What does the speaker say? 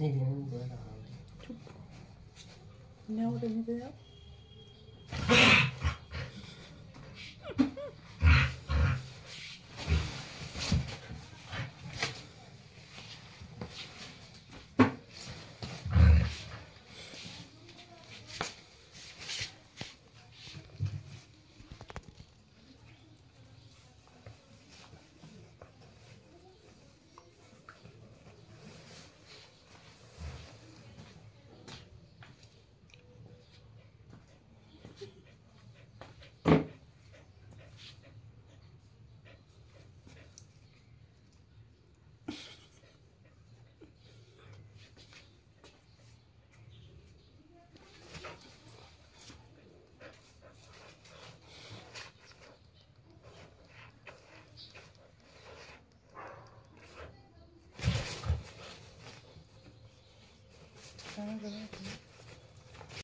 이게 뭐야? 나. 촛불. 안녕하세요. Sana göre yapayım.